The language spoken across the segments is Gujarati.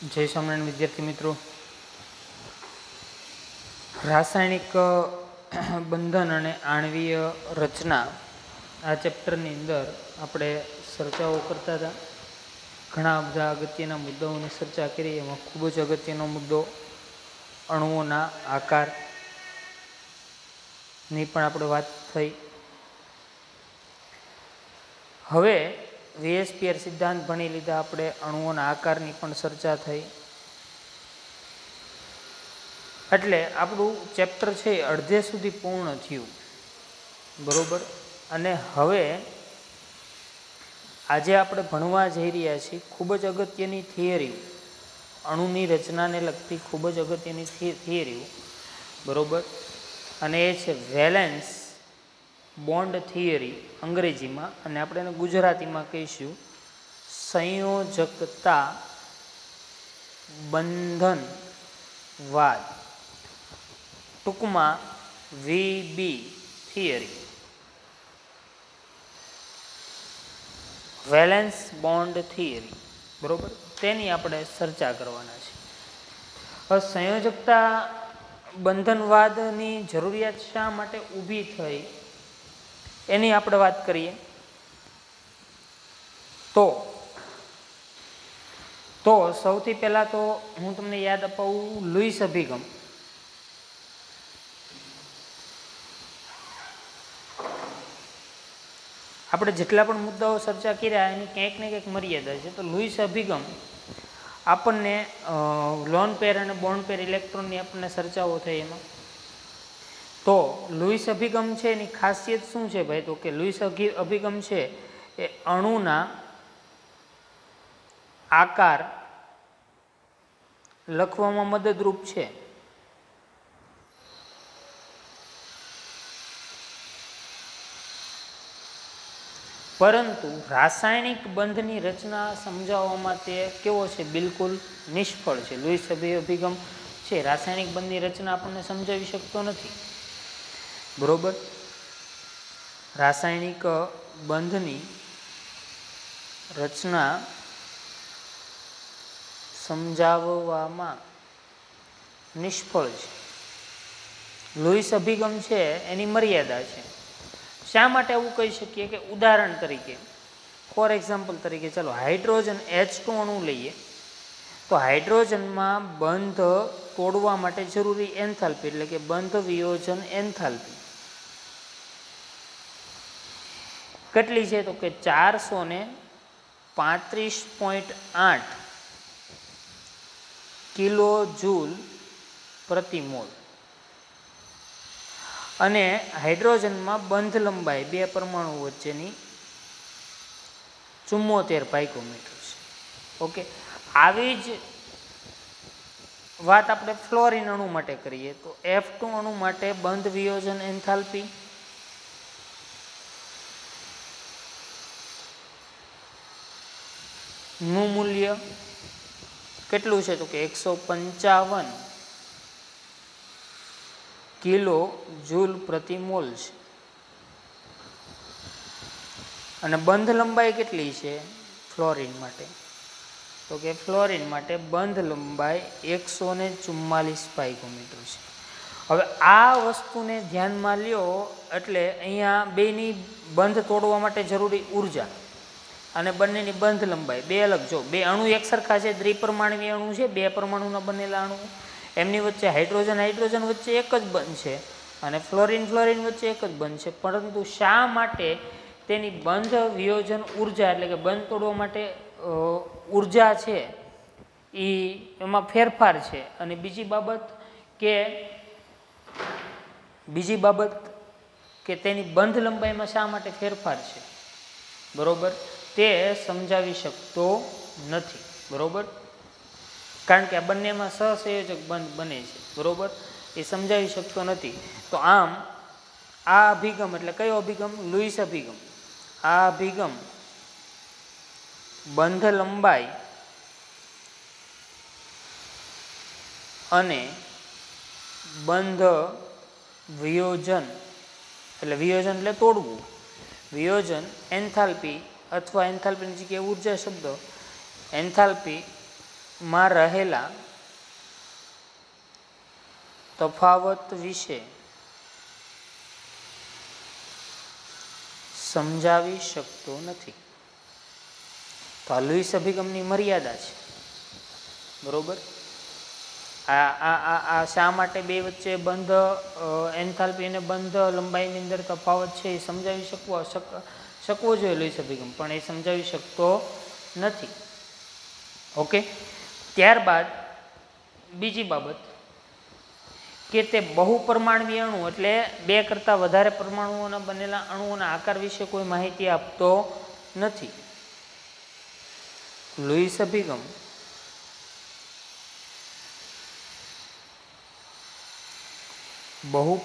જય સ્વામિનારાયણ, વિદ્યાર્થી મિત્રો. રાસાયણિક બંધન અને આણવીય રચના આ ચેપ્ટરની અંદર આપણે ચર્ચાઓ કરતા હતા. ઘણા બધા અગત્યના મુદ્દાઓની ચર્ચા કરી. એમાં ખૂબ જ અગત્યનો મુદ્દો અણુઓના આકારની પણ આપણે વાત થઈ. હવે વીએસપીઆર સિદ્ધાંત ભણી લીધા આપણે, અણુઓના આકારની પણ ચર્ચા થઈ. એટલે આપણું ચેપ્ટર છે એ અડધે સુધી પૂર્ણ થયું. બરોબર? અને હવે આજે આપણે ભણવા જઈ રહ્યા છીએ, ખૂબ જ અગત્યની થિયરી. અણુની રચનાને લગતી ખૂબ જ અગત્યની થિયરીઓ. બરોબર? અને એ છે વેલેન્સ. બોન્ડ થિયરી અંગ્રેજીમાં અને આપણે એને ગુજરાતીમાં કહીશું. સંયોજકતા બંધનવાદ ટૂંકમાં VB theory. Valence bond theory. બરાબર? તેની આપણે ચર્ચા કરવાના છે. હવે સંયોજકતા બંધનવાદની જરૂરિયાત શા માટે ઊભી થઈ? એની આપણે વાત કરીએ. તો તો સૌથી પહેલાં તો હું તમને યાદ અપાવું લુઈસ અભિગમ. આપણે જેટલા પણ મુદ્દાઓ ચર્ચા કર્યા, એની ક્યાંક ને ક્યાંક મર્યાદા છે. તો લુઈસ અભિગમ આપણને લોન પેર અને બોન્ડ પેર ઇલેક્ટ્રોનની આપણને ચર્ચાઓ થઈ એમાં. તો લુઈસ અભિગમ છે એની ખાસિયત શું છે ભાઈ? તો કે લુઈસ અભિગમ છે એ અણુના આકાર લખવામાં મદદરૂપ છે. પરંતુ રાસાયણિક બંધની રચના સમજાવવામાં તે કેવો છે? બિલકુલ નિષ્ફળ છે. લુઈસ અભિગમ છે. રાસાયણિક બંધની રચના આપણને સમજાવી શકતો નથી. બરોબર? રાસાયણિક બંધની રચના સમજાવવામાં નિષ્ફળ છે. લોહીસ અભિગમ છે, એની મર્યાદા છે. શા માટે એવું કહી શકીએ કે ઉદાહરણ તરીકે, ફોર એક્ઝામ્પલ તરીકે, ચાલો હાઇડ્રોજન એચ ટુ અણુ લઈએ. તો હાઇડ્રોજનમાં બંધ તોડવા માટે જરૂરી એન્થાલ્પી, એટલે કે બંધ વિયોજન એન્થાલ્પી. કેટલી છે તો કે ચારસો ને પાંત્રીસ પોઈન્ટ આઠ કિલો જૂલ પ્રતિ મોલ અને હાઇડ્રોજનમાં બંધ લંબાઈ બે પરમાણુ વચ્ચેની ચુમ્મોતેર પાઇકોમીટર છે. ઓકે? આવી જ વાત આપણે ફ્લોરિન અણુ માટે કરીએ તો એફ ટુ અણુ માટે બંધ વિયોજન એન્થાલ્પી નું મૂલ્ય કેટલું છે? તો કે એકસો પંચાવન કિલો જૂલ પ્રતિ મોલ છે. અને બંધ લંબાઈ કેટલી છે? ફ્લોરિન માટે. તો કે ફ્લોરિન માટે બંધ લંબાઈ એકસો ને ચુમ્માલીસ પાઇકોમીટર છે. હવે આ વસ્તુને ધ્યાનમાં લ્યો, એટલે અહીંયા બેની બંધ તોડવા માટે જરૂરી ઊર્જા અને બંનેની બંધ લંબાઈ. બે અલગ. જો, બે અણુ એક સરખા છે દ્વિપરમાણવી અણુ છે, બે પરમાણુના બનેલા અણુ. એમની વચ્ચે હાઇડ્રોજન હાઇડ્રોજન વચ્ચે એક જ બંધ છે અને ફ્લોરિન ફ્લોરિન વચ્ચે એક જ બંધ છે. પરંતુ શા માટે તેની બંધ વિયોજન ઊર્જા, એટલે કે બંધ તોડવા માટે ઊર્જા છે એ એમાં ફેરફાર છે. અને બીજી બાબત કે, બીજી બાબત કે તેની બંધ લંબાઈમાં શા માટે ફેરફાર છે? બરોબર? તે સમજાવી શકતો નથી. બરોબર? કારણ કે આ બંનેમાં સહસંયોજક બંધ બને છે. બરોબર? એ સમજાવી શકતો નથી. તો આમ, આ અભિગમ એટલે કયો અભિગમ? લુઈસ અભિગમ. આ અભિગમ બંધ લંબાઈ અને બંધ વિયોજન, એટલે વિયોજન એટલે તોડવું. વિયોજન, એન્થાલ્પી અથવા એન્થાલ્પીની જગ્યાએ ઊર્જા શબ્દ એન્થાલ્પીમાં રહેલા તફાવત વિશે સમજાવી શકતો નથી. તો આ લુઈસ અભિગમની મર્યાદા છે. બરોબર? આ આ આ શા માટે બે વચ્ચે બંધ એન્થાલ્પી અને બંધ લંબાઈની અંદર તફાવત છે એ સમજાવી શકવો શકવો જોઈએ લુઈસ અભિગમ પણ એ સમજાવી શકતો નથી. ઓકે? ત્યારબાદ બીજી બાબત કે તે બહુ પરમાણવીય અણુ એટલે બે કરતાં વધારે પરમાણુઓના બનેલા અણુઓના આકાર વિશે કોઈ માહિતી આપતો નથી. લુઈસ અભિગમ બહુ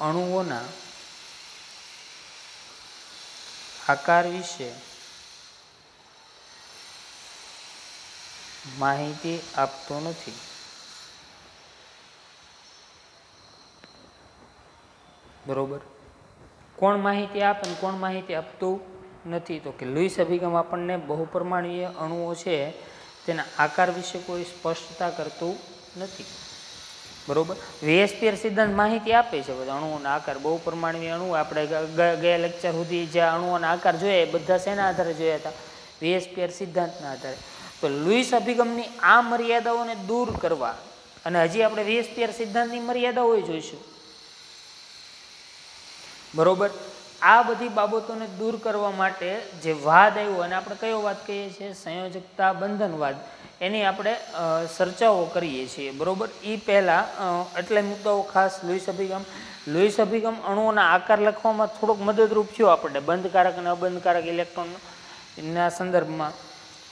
અણુઓના આકાર વિશે માહિતી આપતો નથી. બરોબર? કોણ માહિતી આપે ને કોણ માહિતી આપતું નથી? તો કે લુઈસ અભિગમ આપણને બહુપરમાણીય અણુઓ છે, તેના આકાર વિશે કોઈ સ્પષ્ટતા કરતું નથી. બરોબર? વીએસપીઆર સિદ્ધાંત માહિતી આપે છે બધા અણુઓના આકાર, બહુ પ્રમાણમાં અણુ. આપણે ગયા લેક્ચર સુધી જે અણુઓના આકાર જોયા એ બધા શેના આધારે જોયા હતા? વીએસપીઆર સિદ્ધાંતના આધારે. તો લુઈસ અભિગમની આ મર્યાદાઓને દૂર કરવા અને હજી આપણે વેસ્પિયર સિદ્ધાંતની મર્યાદાઓ જોઈશું. બરોબર? આ બધી બાબતોને દૂર કરવા માટે જે વાદ આવ્યો, અને આપણે કયો વાત કહીએ છીએ? સંયોજકતા બંધનવાદ એની આપણે ચર્ચાઓ કરીએ છીએ. બરાબર? એ પહેલાં એટલે મુદ્દાઓ ખાસ લુઈસ અભિગમ. લુઈસ અભિગમ અણુઓના આકાર લખવામાં થોડોક મદદરૂપ થયો આપણને. બંધકારક અને અબંધકારક ઇલેક્ટ્રોનના સંદર્ભમાં.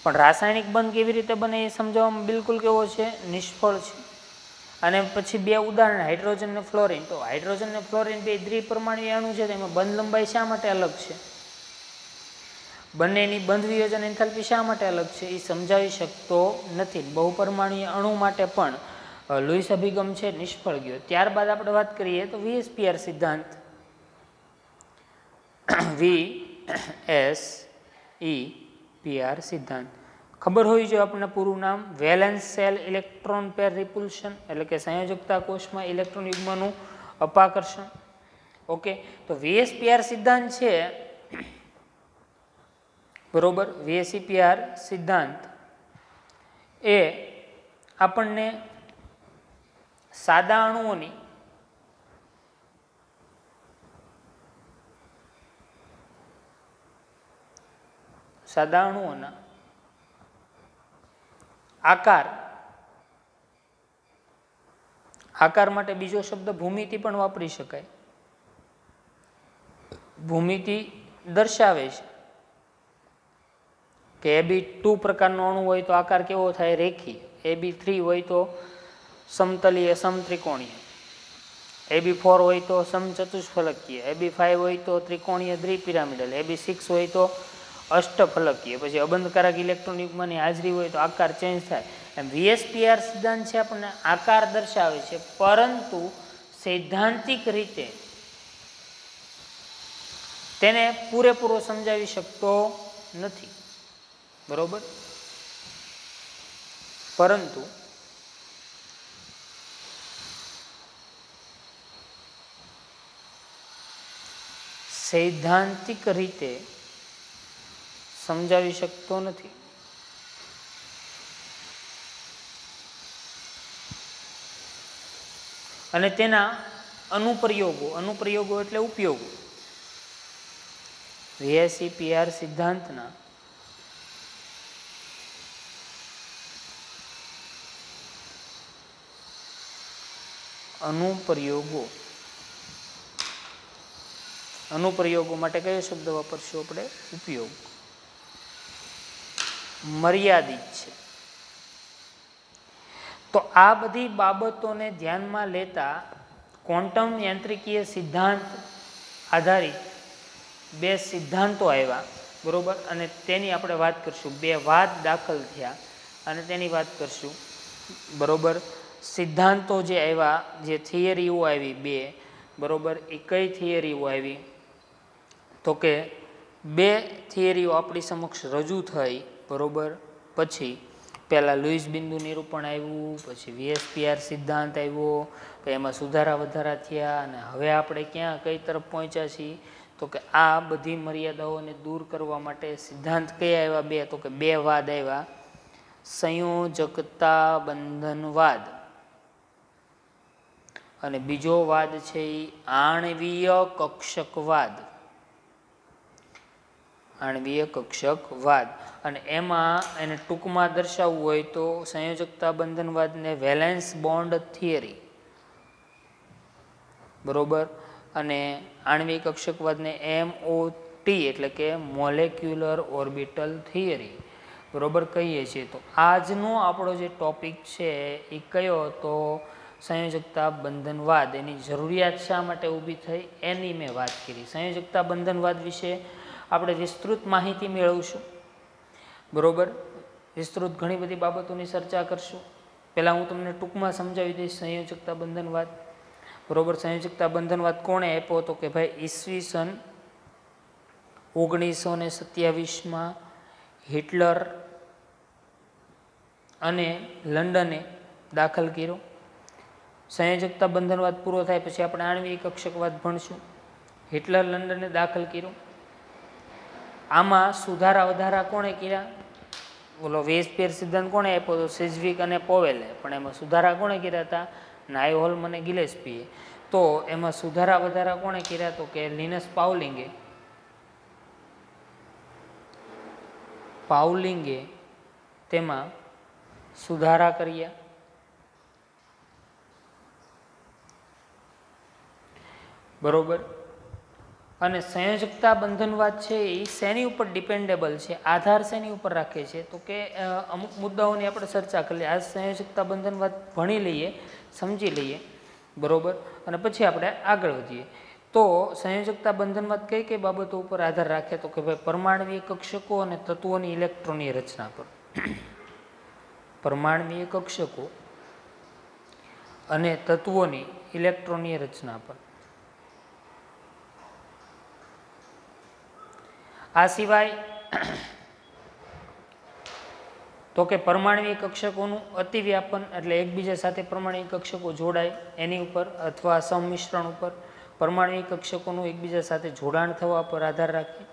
પણ રાસાયણિક બંધ કેવી રીતે બને એ સમજાવવામાં બિલકુલ કેવો છે? નિષ્ફળ છે. અને પછી બે ઉદાહરણ, હાઇડ્રોજન અને ફ્લોરિન. તો હાઇડ્રોજન અને ફ્લોરિન બે દ્વિપરમાણુય અણુ છે તેમાં બંધ લંબાઈ શા માટે અલગ છે? બંનેની બંધ વિયોજન એન્થાલ્પી શા માટે અલગ છે? એ સમજાવી શકતો નથી. બહુપરમાણીય અણુ માટે પણ લુઈસ અભિગમ છે, નિષ્ફળ ગયો. ત્યારબાદ આપણે વાત કરીએ તો વીએસપીઆર સિદ્ધાંત. વી એસ ઈ પીઆર સિદ્ધાંત. ખબર હોવી જોઈએ આપણને પૂરું નામ? Valence shell electron pair repulsion, એટલે કે સંયોજકતા કોષમાં ઇલેક્ટ્રોન યુગ્મનું અપાકર્ષણ. ઓકે, તો વીએસપીઆર સિદ્ધાંત છે. બરોબર? વીએસસીપીઆર સિદ્ધાંત એ આપણને સાદા અણુઓની સાદા અણુઓના આકાર. આકાર માટે બીજો શબ્દ ભૂમિતિ પણ વાપરી શકાય. ભૂમિતિ દર્શાવે છે કે એ બી ટુ પ્રકારનો અણુ હોય તો આકાર કેવો થાય? રેખી એ બી થ્રી હોય તો સમતલીય, સમત્રિકોણીય. એ બી ફોર હોય તો સમચતુષ્ફલકીય. એ બી ફાઇવ હોય તો ત્રિકોણીય, દ્વિપિરામિડલ. એ બી સિક્સ હોય તો અષ્ટફલકીય. પછી અબંધકારક ઇલેક્ટ્રોન યુગ્મની હાજરી હોય તો આકાર ચેન્જ થાય. એમ વીએસપીઆર સિદ્ધાંત છે આપણને આકાર દર્શાવે છે. પરંતુ સૈદ્ધાંતિક રીતે તેને પૂરેપૂરો સમજાવી શકતો નથી. બરોબર? પરંતુ સૈદ્ધાંતિક રીતે સમજાવી શકતો નથી. અને તેના અનુપ્રયોગો અનુપ્રયોગો એટલે ઉપયોગો. વીએસસીપીઆર સિદ્ધાંતના અનુપ્રયોગો. અનુપ્રયોગો માટે કયો શબ્દ વાપરશું આપણે? ઉપયોગ. મર્યાદિત છે. તો આ બધી બાબતોને ધ્યાનમાં લેતા ક્વોન્ટમ યાંત્રિકીય સિદ્ધાંત આધારિત બે સિદ્ધાંતો આવ્યા, બરોબર? અને તેની આપણે વાત કરશું. બે વાત દાખલ થયા અને તેની વાત કરશું, બરાબર? સિદ્ધાંતો જે આવ્યા, જે થિયરીઓ આવી બે, બરોબર? એ કઈ થિયરીઓ આવી? તો કે બે થિયરીઓ આપણી સમક્ષ રજૂ થઈ બરોબર? પછી પહેલાં લુઈસ બિંદુ નિરૂપણ આવ્યું, પછી વીએસપીઆર સિદ્ધાંત આવ્યો એમાં સુધારા વધારા થયા, અને હવે આપણે ક્યાં કઈ તરફ પહોંચ્યા છીએ? તો કે આ બધી મર્યાદાઓને દૂર કરવા માટે સિદ્ધાંત કયા આવ્યા બે? તો કે બે વાદ આવ્યા. સંયોજકતા બંધનવાદ અને બીજો વાદ છે એ આણવીય કક્ષકવાદ આણવીય કક્ષકવાદ અને એમાં એને ટૂંકમાં દર્શાવવું હોય તો સંયોજકતા બંધનવાદને વેલેન્સ બોન્ડ થિયરી. બરોબર? અને આણવી કક્ષકવાદને એમ ઓ ટી એટલે કે મોલેક્યુલર ઓર્બિટલ થિયરી. બરોબર કહીએ છીએ. તો આજનો આપણો જે ટોપિક છે એ કયો? તો સંયોજકતા બંધનવાદ એની જરૂરિયાત શા માટે ઊભી થઈ? એની મેં વાત કરી. સંયોજકતા બંધનવાદ વિશે આપણે વિસ્તૃત માહિતી મેળવશું. બરાબર? વિસ્તૃત ઘણી બધી બાબતોની ચર્ચા કરશું. પહેલાં હું તમને ટૂંકમાં સમજાવી દઈશ સંયોજકતા બંધનવાદ બરોબર? સંયોજકતા બંધનવાદ કોણે આપ્યો હતો કે ભાઈ ઈસવીસન ઓગણીસો ને સત્યાવીસમાં હિટલર અને લંડને દાખલ કર્યો. સંયોજકતા બંધનવાદ પૂરો થાય પછી આપણે આણ્વિક કક્ષકવાદ ભણશું. હિટલર લંડને દાખલ કર્યો. આમાં સુધારા વધારા કોણે કર્યા? ઓલો વેસપેર સિદ્ધાંત કોણે આપ્યો હતો સિઝવિક અને પોવેલે. પણ એમાં સુધારા કોણે કર્યા હતા? નાયહોલ મને ગિલેસ્પીએ તો એમાં સુધારા વધારા કોણે કર્યા? તો કે લિનસ પાઉલિંગે. પાઉલિંગે તેમાં સુધારા કર્યા. બરોબર? અને સંયોજકતા બંધનવાદ છે, એ શેની ઉપર ડિપેન્ડેબલ છે? આધાર શેની ઉપર રાખે છે? તો કે અમુક મુદ્દાઓની આપણે ચર્ચા કરીએ આ સંયોજકતા બંધનવાદ ભણી લઈએ, સમજી લઈએ. બરોબર? અને પછી આપણે આગળ વધીએ. તો સંયોજકતા બંધનવાદ કઈ કઈ બાબતો ઉપર આધાર રાખે? તો કે ભાઈ પરમાણવીય કક્ષકો અને તત્વોની ઇલેક્ટ્રોનની રચના પર. પરમાણવીય કક્ષકો અને તત્વોની ઇલેક્ટ્રોનીય રચના પર. આ સિવાય તો કે પરમાણવીય કક્ષકોનું અતિવ્યાપન એટલે એકબીજા સાથે પરમાણવીય કક્ષકો જોડાય એની ઉપર અથવા સંમિશ્રણ ઉપર પરમાણવીય કક્ષકોનું એકબીજા સાથે જોડાણ થવા પર આધાર રાખે.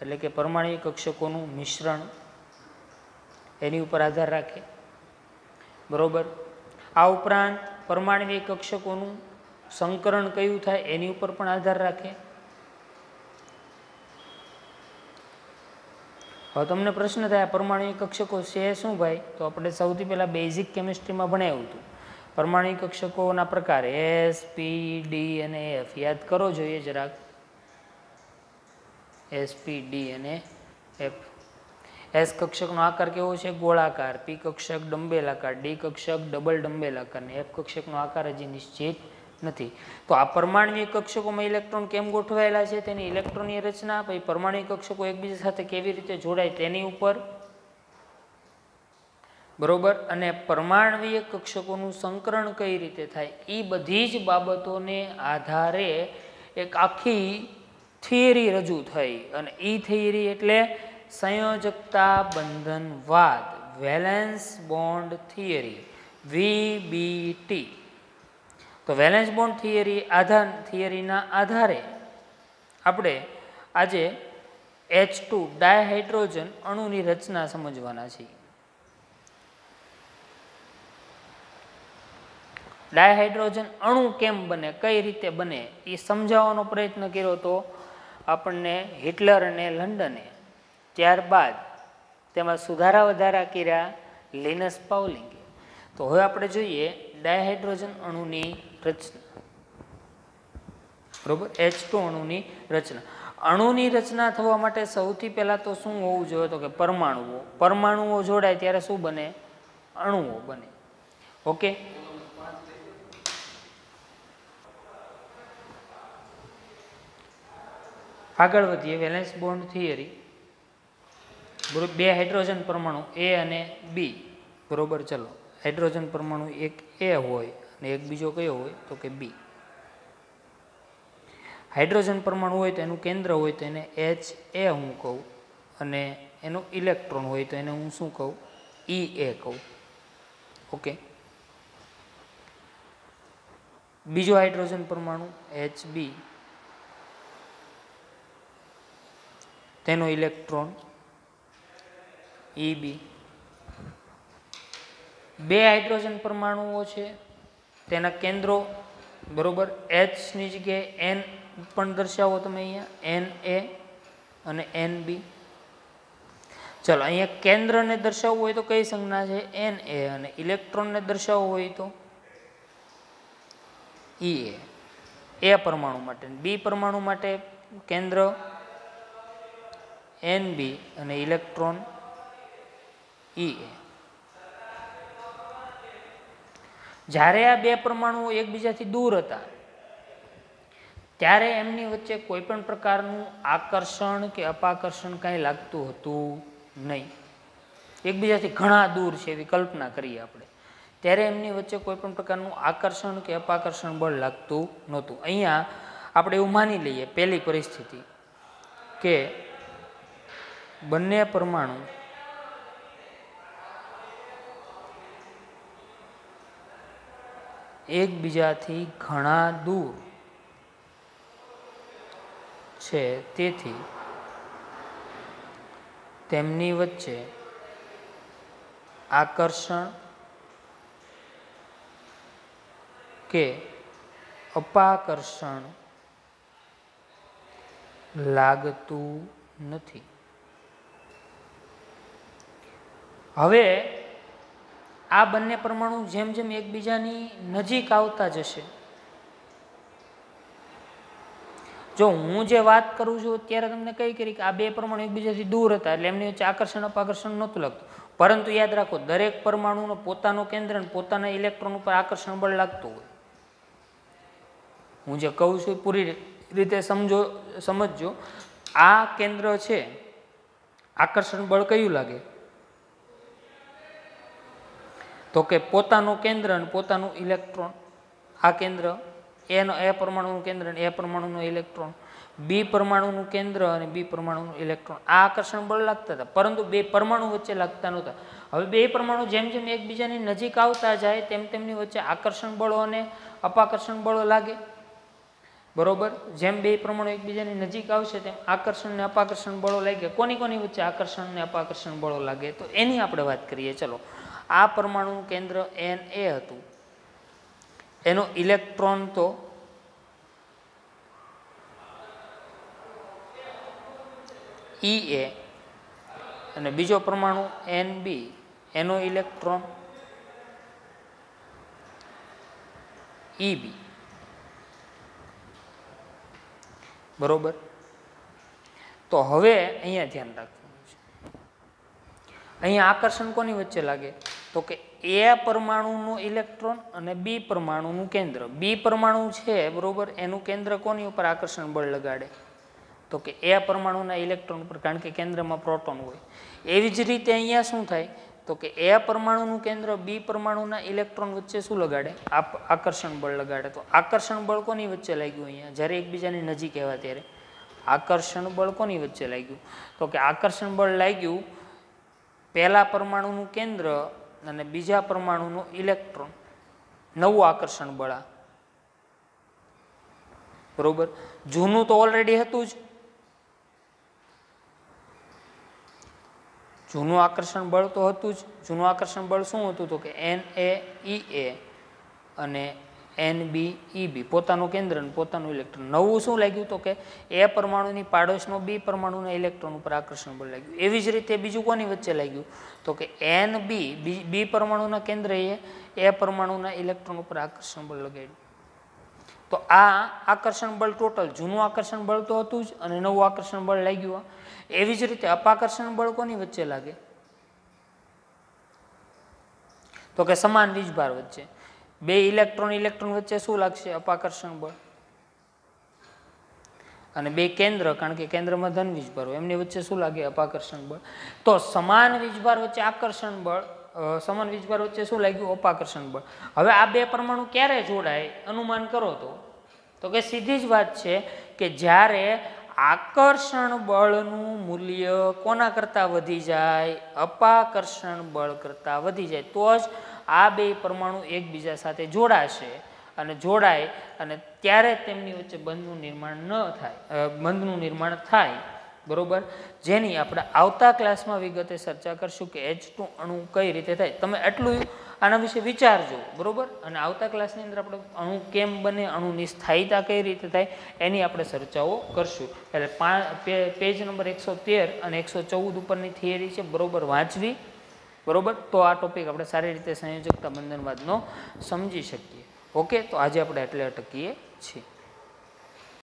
એટલે કે પરમાણવીય કક્ષકોનું મિશ્રણ એની ઉપર આધાર રાખે. બરાબર? આ ઉપરાંત પરમાણવીય કક્ષકોનું સંકરણ કયું થાય એની ઉપર પણ આધાર રાખે. હવે તમને પ્રશ્ન થાય પરમાણુ કક્ષકો છે શું ભાઈ? તો આપણે સૌથી પહેલાં બેઝિક કેમિસ્ટ્રીમાં ભણાવ્યું હતું. પરમાણુ કક્ષકોના પ્રકાર એસ પી ડી અને એફ યાદ કરો જોઈએ જરાક. એસ પી ડી અને એફ એસ કક્ષકનો આકાર કેવો છે? ગોળાકાર. પી કક્ષક ડંબેલ આકાર ડી કક્ષક ડબલ ડંબેલ આકાર ને એફ કક્ષકનો આકાર હજી નિશ્ચિત નથી. તો આ પરમાણવીય કક્ષકોમાં ઇલેક્ટ્રોન કેમ ગોઠવાયેલા છે, તેની ઇલેક્ટ્રોનની રચના, પછી પરમાણવીય કક્ષકો એકબીજા સાથે કેવી રીતે જોડાય તેની ઉપર. બરોબર? અને પરમાણ્વીય કક્ષકોનું સંકરણ કઈ રીતે થાય એ બધી જ બાબતોને આધારે એક આખી થિયરી રજૂ થઈ. અને એ થિયરી એટલે સંયોજકતા બંધનવાદ, વેલેન્સ બોન્ડ થિયરી વીબીટી તો વેલેન્સ બોન્ડ થિયરી આધાર થિયરીના આધારે આપણે આજે એચ ટુ ડાયહાઇડ્રોજન અણુની રચના સમજવાના છીએ. ડાયહાઇડ્રોજન અણુ કેમ બને, કઈ રીતે બને, એ સમજાવવાનો પ્રયત્ન કર્યો તો આપણને હિટલર અને લંડને ત્યારબાદ તેમાં સુધારા વધારા કર્યા લિનસ પાઉલિંગે. તો હવે આપણે જોઈએ ડાયહાઇડ્રોજન અણુની રચના. બરોબર? એચ ટુ અણુની રચના. અણુની રચના થવા માટે સૌથી પહેલાં તો શું હોવું જોઈએ તો કે પરમાણુઓ. પરમાણુઓ જોડાય ત્યારે શું બને? અણુઓ બને. ઓકે આગળ વધીએ. વેલેન્સ બોન્ડ થિયરી બરોબર? બે હાઇડ્રોજન પરમાણુ એ અને બી બરોબર? ચલો. હાઇડ્રોજન પરમાણુ એક એ હોય. અને એક બીજો કયો હોય તો કે બી. હાઇડ્રોજન પરમાણુ હોય તો એનું કેન્દ્ર હોય તો એને એચ એ હું કહું અને એનું ઇલેક્ટ્રોન હોય તો એને હું શું કહું? ઈ એ કહું. ઓકે? બીજો હાઇડ્રોજન પરમાણુ એચ બી તેનો ઇલેક્ટ્રોન ઈ બી બે હાઇડ્રોજન પરમાણુઓ છે. તેના કેન્દ્રો, બરાબર? એચની જગ્યાએ એન પણ દર્શાવો તમે અહીંયા. એન એ અને એન બી ચલો, અહીંયા કેન્દ્રને દર્શાવવું હોય તો કઈ સંજ્ઞા છે? એન એ અને ઇલેક્ટ્રોનને દર્શાવવું હોય તો? ઈ એ એ પરમાણુ માટે. બી પરમાણુ માટે કેન્દ્ર એન બી અને ઇલેક્ટ્રોન ઈ એ જ્યારે આ બે પરમાણુઓ એકબીજાથી દૂર હતા, ત્યારે એમની વચ્ચે કોઈ પણ પ્રકારનું આકર્ષણ કે અપાકર્ષણ કાંઈ લાગતું હતું નહીં. એકબીજાથી ઘણા દૂર છે એવી કલ્પના કરીએ આપણે. ત્યારે એમની વચ્ચે કોઈ પણ પ્રકારનું આકર્ષણ કે અપાકર્ષણ બળ લાગતું નહોતું. અહીંયા આપણે એવું માની લઈએ, પહેલી પરિસ્થિતિ, કે બંને પરમાણુ એકબીજાથી ઘણા દૂર છે. તેથી તેમની વચ્ચે આકર્ષણ કે અપાકર્ષણ લાગતું નથી. હવે આ બંને પરમાણુ જેમ જેમ એકબીજાની નજીક આવતા જશે. જો હું જે વાત કરું છું, અત્યારે તમને કઈ કરી કે આ બે પરમાણુ એકબીજાથી દૂર હતા, એટલે એમની વચ્ચે આકર્ષણ, અપાકર્ષણ નહોતું લાગતું. પરંતુ યાદ રાખો, દરેક પરમાણુનો પોતાનું કેન્દ્ર અને પોતાના ઇલેક્ટ્રોન ઉપર આકર્ષણ બળ લાગતું હોય. હું જે કહું છું એ પૂરી રીતે સમજો, સમજજો. આ કેન્દ્ર છે, આકર્ષણ બળ કયું લાગે? તો કે પોતાનું કેન્દ્ર અને પોતાનું ઇલેક્ટ્રોન. આ કેન્દ્ર એનો એ પરમાણુનું કેન્દ્ર અને એ પરમાણુનું ઇલેક્ટ્રોન. બી પરમાણુનું કેન્દ્ર અને બી પરમાણુનું ઇલેક્ટ્રોન. આ આકર્ષણ બળ લાગતા હતા. પરંતુ બે પરમાણુ વચ્ચે લાગતા નહોતા. હવે બે પરમાણુ જેમ જેમ એકબીજાની નજીક આવતા જાય, તેમ તેમની વચ્ચે આકર્ષણ બળો અને અપાકર્ષણ બળો લાગે. બરોબર? જેમ બે પરમાણુ એકબીજાની નજીક આવશે, તેમ આકર્ષણ અને અપાકર્ષણ બળો લાગે. કોની કોની વચ્ચે આકર્ષણ અને અપાકર્ષણ બળો લાગે? તો એની આપણે વાત કરીએ. ચલો. આ પરમાણુનું કેન્દ્ર એન એ હતું. એનો ઇલેક્ટ્રોન તો ઈ એ અને બીજો પરમાણુ એન બી એનો ઇલેક્ટ્રોન ઈ બી બરોબર? તો હવે અહીંયા ધ્યાન રાખવાનું છે. અહીંયા આકર્ષણ કોની વચ્ચે લાગે? તો કે એ પરમાણુનું ઇલેક્ટ્રોન અને બી પરમાણુનું કેન્દ્ર. બી પરમાણુ છે, બરાબર? એનું કેન્દ્ર કોની ઉપર આકર્ષણ બળ લગાડે? તો કે એ પરમાણુના ઇલેક્ટ્રોન ઉપર, કારણ કે કેન્દ્રમાં પ્રોટોન હોય. એવી જ રીતે અહીંયા શું થાય? તો કે એ પરમાણુનું કેન્દ્ર બી પરમાણુના ઇલેક્ટ્રોન વચ્ચે શું લગાડે? આકર્ષણ બળ લગાડે. તો આકર્ષણ બળ કોની વચ્ચે લાગ્યું અહીંયા? જ્યારે એકબીજાની નજીક એવા ત્યારે. આકર્ષણ બળ કોની વચ્ચે લાગ્યું? તો કે આકર્ષણ બળ લાગ્યું પહેલાં પરમાણુનું કેન્દ્ર અને બીજા પરમાણુનું ઇલેક્ટ્રોન. નવું આકર્ષણ બળ. આ બરોબર? જૂનું તો ઓલરેડી હતું જ. જૂનું આકર્ષણ બળ તો હતું જ. જૂનું આકર્ષણ બળ શું હતું તો કે એન એ ઈ એ અને એન બી ઈ બી, પોતાનું કેન્દ્ર અને પોતાનું ઇલેક્ટ્રોન નવું શું લાગ્યું તો કે એ પરમાણુની પાડોશનો, બી પરમાણુના ઇલેક્ટ્રોન ઉપર આકર્ષણ બળ લાગ્યું. એવી જ રીતે બીજું કોની વચ્ચે લાગ્યું? તો કે એન બી બી પરમાણુના કેન્દ્રએ એ પરમાણુના ઇલેક્ટ્રોન ઉપર આકર્ષણ બળ લગાડ્યું. તો આ આકર્ષણ બળ ટોટલ જૂનું આકર્ષણ બળ તો હતું જ અને નવું આકર્ષણ બળ લાગ્યું એવી જ રીતે અપાકર્ષણ બળ કોની વચ્ચે લાગે? તો કે સમાન વીજભાર વચ્ચે. બે ઇલેક્ટ્રોન ઇલેક્ટ્રોન વચ્ચે શું લાગશે? અપાકર્ષણ બળ. અને બે કેન્દ્ર, કારણ કે કેન્દ્રમાં ધન વીજભાર હોય. એમની વચ્ચે શું લાગે? અપાકર્ષણ બળ. તો સમાન વીજભાર વચ્ચે આકર્ષણ બળ સમાન વીજભાર વચ્ચે શું લાગ્યું? અપાકર્ષણ બળ. હવે આ બે પરમાણુ ક્યારે જોડાય? અનુમાન કરો તો. તો કે સીધી જ વાત છે કે જ્યારે આકર્ષણ બળનું મૂલ્ય કોના કરતાં વધી જાય? અપાકર્ષણ બળ કરતાં વધી જાય. તો જ આ બે પરમાણુ એકબીજા સાથે જોડાશે અને જોડાય અને ત્યારે તેમની વચ્ચે બંધનું નિર્માણ ન થાય બંધનું નિર્માણ થાય. બરોબર? જેની આપણે આવતા ક્લાસમાં વિગતે ચર્ચા કરશું કે એચ ટુ અણુ કઈ રીતે થાય. તમે એટલું આના વિશે વિચારજો. બરોબર? અને આવતા ક્લાસની અંદર આપણે અણુ કેમ બને અણુની સ્થાયીતા કઈ રીતે થાય, એની આપણે ચર્ચાઓ કરશું. એટલે પેજ નંબર એકસો અને એકસો ચૌદ ઉપરની થિયરી છે. બરોબર? વાંચવી. બરોબર? તો આ ટોપિક આપણે સારી રીતે સંયોજકતા બંધનવાદનો સમજી શકીએ. ઓકે તો આજે આપણે એટલે અટકીએ છીએ.